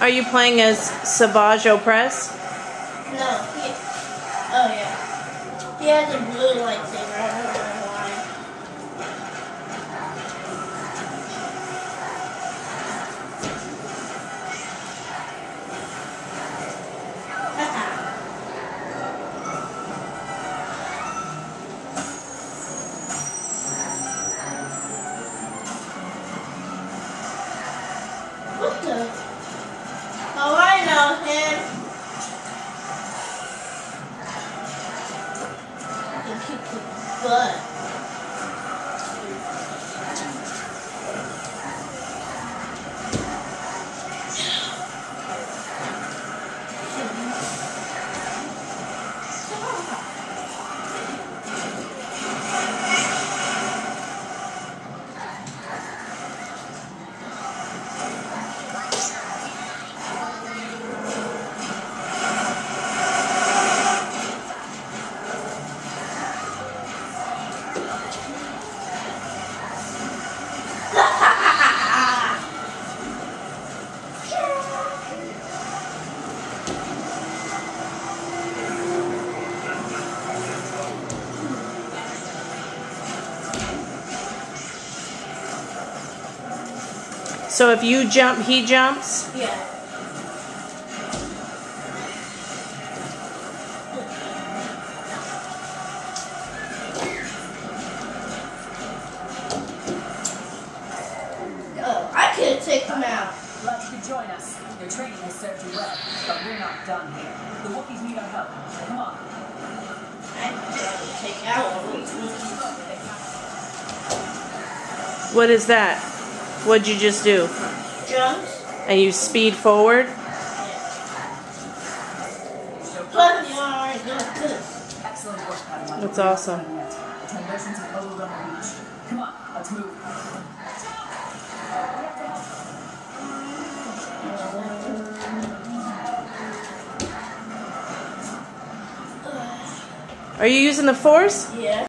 Are you playing as Savage Opress? No. He, oh, yeah. He has a blue lightsaber. His So if you jump, he jumps? Yeah. Oh, I could take him out. Glad you could join us. Your training has served you well, but we're not done here. The Wookiees need our help. Come on. I could take out one. What is that? What'd you just do? Jumps. And you speed forward? Plus, you already got this. Excellent work, Padawan. That's awesome. done yet. Ten lessons of overrun beach. Come on, let's move. Are you using the force? Yeah.